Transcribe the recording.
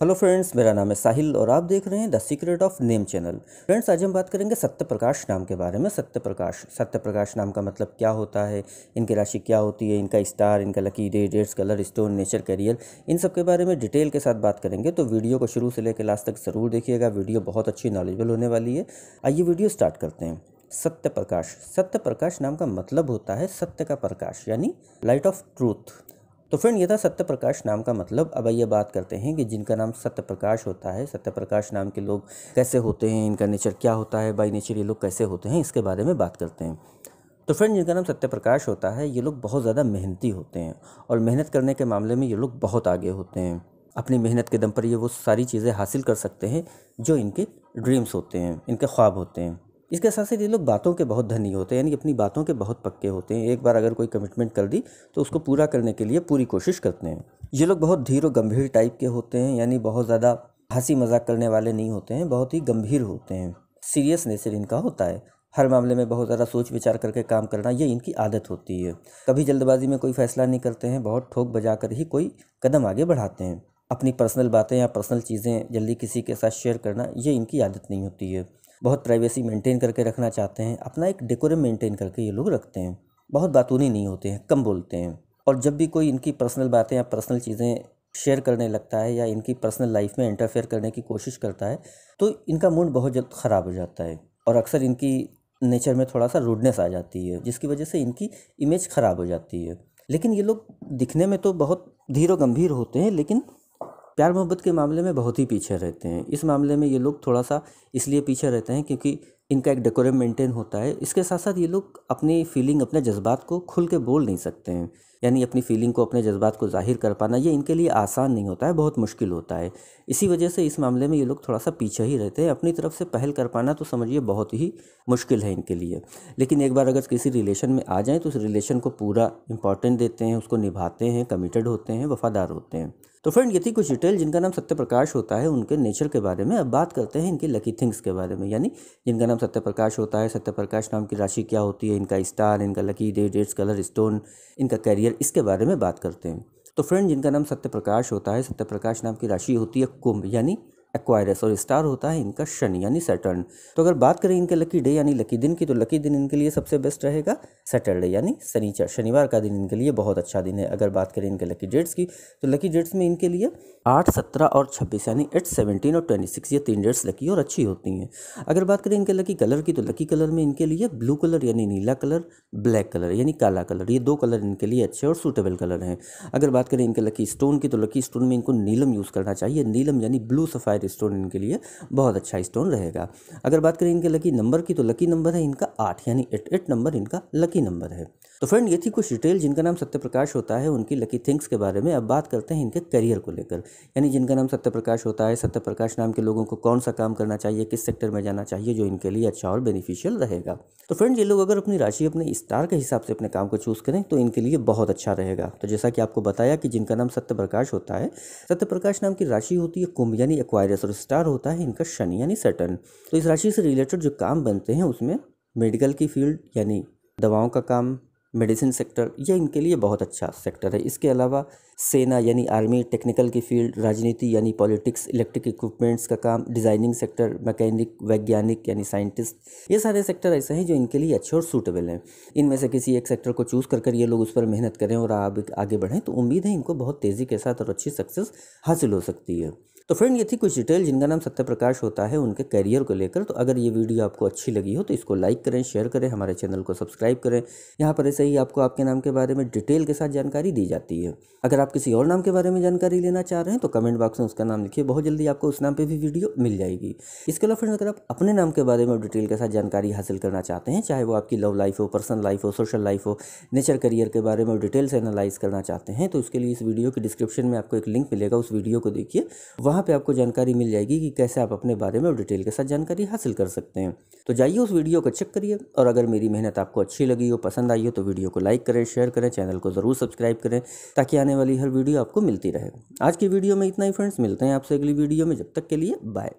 Hello friends, मेरा नाम है साहिल और आप देख रहे हैं the secret of name channel. Friends, आज हम बात करेंगे सत्य प्रकाश नाम के बारे में। सत्य प्रकाश सत्य प्रकाश नाम का मतलब क्या होता है? इनकी राशि क्या होती है? इनका स्टार, इनका lucky, day, dates, colour, stone, nature, career, इन सब के बारे में डिटेल के साथ बात करेंगे। तो वीडियो को शुरू से लेकर लास्ट तक ज़रूर देखिएगा। वीडियो बहुत अच्छी नॉलेजबल होने वाली है। आइए वीडियो स्टार्ट करते हैं। सत्य प्रकाश सत्य प्रकाश नाम का मतलब होता है सत्य का प्रकाश, यानी लाइट ऑफ़ ट्रूथ तो फ्रेंड ये था सत्य प्रकाश नाम का मतलब। अब आइए बात करते हैं कि जिनका नाम सत्य प्रकाश होता है सत्य प्रकाश नाम के लोग कैसे होते हैं, इनका नेचर क्या होता है बाई नेचर ये लोग कैसे होते हैं, इसके बारे में बात करते हैं। तो फ्रेंड जिनका नाम सत्य प्रकाश होता है, ये लोग बहुत ज़्यादा मेहनती होते हैं और मेहनत करने के मामले में ये लोग बहुत आगे होते हैं। अपनी मेहनत के दम पर ये वो सारी चीज़ें हासिल कर सकते हैं जो इनके ड्रीम्स होते हैं, इनके ख्वाब होते हैं। इसके साथ साथ ये लोग बातों के बहुत धनी होते हैं, यानी अपनी बातों के बहुत पक्के होते हैं। एक बार अगर कोई कमिटमेंट कर दी तो उसको पूरा करने के लिए पूरी कोशिश करते हैं। ये लोग बहुत धीर और गंभीर टाइप के होते हैं, यानी बहुत ज़्यादा हँसी मज़ाक करने वाले नहीं होते हैं, बहुत ही गंभीर होते हैं। सीरियस नेचर इनका होता है। हर मामले में बहुत ज़्यादा सोच विचार करके काम करना, ये इनकी आदत होती है। कभी जल्दबाजी में कोई फैसला नहीं करते हैं, बहुत ठोक बजा कर ही कोई कदम आगे बढ़ाते हैं। अपनी पर्सनल बातें या पर्सनल चीज़ें जल्दी किसी के साथ शेयर करना, ये इनकी आदत नहीं होती है। बहुत प्राइवेसी मेंटेन करके रखना चाहते हैं, अपना एक डेकोरम मेंटेन करके ये लोग रखते हैं। बहुत बातूनी नहीं होते हैं, कम बोलते हैं। और जब भी कोई इनकी पर्सनल बातें या पर्सनल चीज़ें शेयर करने लगता है या इनकी पर्सनल लाइफ में इंटरफेयर करने की कोशिश करता है तो इनका मूड बहुत जल्द ख़राब हो जाता है। और अक्सर इनकी नेचर में थोड़ा सा रूडनेस आ जाती है, जिसकी वजह से इनकी इमेज ख़राब हो जाती है। लेकिन ये लोग दिखने में तो बहुत धीर गंभीर होते हैं, लेकिन प्यार मोहब्बत के मामले में बहुत ही पीछे रहते हैं। इस मामले में ये लोग थोड़ा सा इसलिए पीछे रहते हैं क्योंकि इनका एक डेकोरम मेंटेन होता है। इसके साथ साथ ये लोग अपनी फीलिंग अपने जज्बात को खुल के बोल नहीं सकते हैं। यानी अपनी फीलिंग को, अपने जज्बात को ज़ाहिर कर पाना, ये इनके लिए आसान नहीं होता है, बहुत मुश्किल होता है। इसी वजह से इस मामले में ये लोग थोड़ा सा पीछे ही रहते हैं। अपनी तरफ़ से पहल कर पाना तो समझिए बहुत ही मुश्किल है इनके लिए। लेकिन एक बार अगर किसी रिलेशन में आ जाएँ तो उस रिलेशन को पूरा इंपॉर्टेंट देते हैं, उसको निभाते हैं कमिटेड होते हैं, वफादार होते हैं। तो फ्रेंड ये थी कुछ डिटेल जिनका नाम सत्य प्रकाश होता है, उनके नेचर के बारे में। अब बात करते हैं इनके लकी थिंग्स के बारे में, यानी जिनका नाम सत्य प्रकाश होता है। सत्य प्रकाश नाम की राशि क्या होती है? इनका स्टार, इनका lucky day dates, colour, stone, इनका कैरियर, इसके बारे में बात करते हैं। तो फ्रेंड, जिनका नाम सत्य प्रकाश होता है सत्य प्रकाश नाम की राशि होती है कुंभ, यानी एक्वायरस और स्टार होता है इनका शनि, यानी सैटर्न। तो अगर बात करें इनके लकी डे, यानी लकी दिन की तो लकी दिन इनके लिए सबसे बेस्ट रहेगा सैटरडे, यानी शनिचर शनिवार का दिन इनके लिए बहुत अच्छा दिन है। अगर बात करें इनके लकी डेट्स की तो लकी डेट्स में इनके लिए आठ, सत्रह और छब्बीस, यानी एट, सेवनटीन और ट्वेंटी सिक्स, ये तीन डेट्स लकी और अच्छी होती हैं। अगर बात करें इनके लकी कलर की तो लकी कलर में इनके लिए ब्लू कलर, यानी नीला कलर, ब्लैक कलर, यानी काला कलर, ये दो कलर इनके लिए अच्छे और सूटेबल कलर हैं। अगर बात करें इनके लकी स्टोन की तो लकी स्टोन में इनको नीलम यूज़ करना चाहिए। नीलम, यानी ब्लू सफ़ायर स्टोन इनके लिए बहुत अच्छा स्टोन रहेगा। अगर बात करें इनके लकी नंबर की तो लकी नंबर है इनका आठ, यानी एट एट नंबर इनका लकी नंबर है। तो फ्रेंड, ये थी कुछ डिटेल जिनका नाम सत्य प्रकाश होता है, उनकी लकी थिंग्स के बारे में। अब बात करते हैं इनके करियर को लेकर। यानी जिनका नाम सत्य प्रकाश होता है सत्य प्रकाश नाम के लोगों को कौन सा काम करना चाहिए, किस सेक्टर में जाना चाहिए, जो इनके लिए अच्छा और बेनिफिशियल रहेगा। तो फ्रेंड, ये लोग अगर अपनी राशि, अपने स्टार के हिसाब से अपने काम को चूज़ करें तो इनके लिए बहुत अच्छा रहेगा। तो जैसा कि आपको बताया कि जिनका नाम सत्य प्रकाश होता है सत्य प्रकाश नाम की राशि होती है कुंभ, यानी एक्वायरस और स्टार होता है, इनका शनि यानी सटन तो इस राशि से रिलेटेड जो काम बनते हैं, उसमें मेडिकल की फ़ील्ड यानी दवाओं का काम मेडिसिन सेक्टर ये इनके लिए बहुत अच्छा सेक्टर है। इसके अलावा सेना यानी आर्मी टेक्निकल की फ़ील्ड राजनीति यानी पॉलिटिक्स इलेक्ट्रिक इक्विपमेंट्स का काम डिज़ाइनिंग सेक्टर मैकेनिक वैज्ञानिक यानी साइंटिस्ट ये सारे सेक्टर ऐसे हैं जो इनके लिए अच्छे और सूटेबल हैं। इनमें से किसी एक सेक्टर को चूज़ कर कर ये लोग उस पर मेहनत करें और आगे बढ़ें तो उम्मीद है इनको बहुत तेज़ी के साथ और अच्छी सक्सेस हासिल हो सकती है। तो फ्रेंड ये थी कुछ डिटेल जिनका नाम सत्य प्रकाश होता है उनके करियर को लेकर। तो अगर ये वीडियो आपको अच्छी लगी हो तो इसको लाइक करें शेयर करें, हमारे चैनल को सब्सक्राइब करें। यहाँ पर ऐसे ही आपको आपके नाम के बारे में डिटेल के साथ जानकारी दी जाती है। अगर आप किसी और नाम के बारे में जानकारी लेना चाह रहे हैं तो कमेंट बॉक्स में उसका नाम लिखिए। बहुत जल्दी आपको उस नाम पर भी वीडियो मिल जाएगी। इसके अलावा फ्रेंड अगर आप अपने नाम के बारे में डिटेल के साथ जानकारी हासिल करना चाहते हैं, चाहे वो आपकी लव लाइफ हो पर्सनल लाइफ हो सोशल लाइफ हो नेचर करियर के बारे में डिटेल से एनालाइज करना चाहते हैं तो उसके लिए इस वीडियो के डिस्क्रिप्शन में आपको एक लिंक मिलेगा। उस वीडियो को देखिए। वहाँ पर आपको जानकारी मिल जाएगी कि कैसे आप अपने बारे में और डिटेल के साथ जानकारी हासिल कर सकते हैं। तो जाइए उस वीडियो को चेक करिए और अगर मेरी मेहनत आपको अच्छी लगी हो, पसंद आई हो तो वीडियो को लाइक करें, शेयर करें, चैनल को ज़रूर सब्सक्राइब करें ताकि आने वाली हर वीडियो आपको मिलती रहे। आज की वीडियो में इतना ही फ्रेंड्स, मिलते हैं आपसे अगली वीडियो में, जब तक के लिए बाय।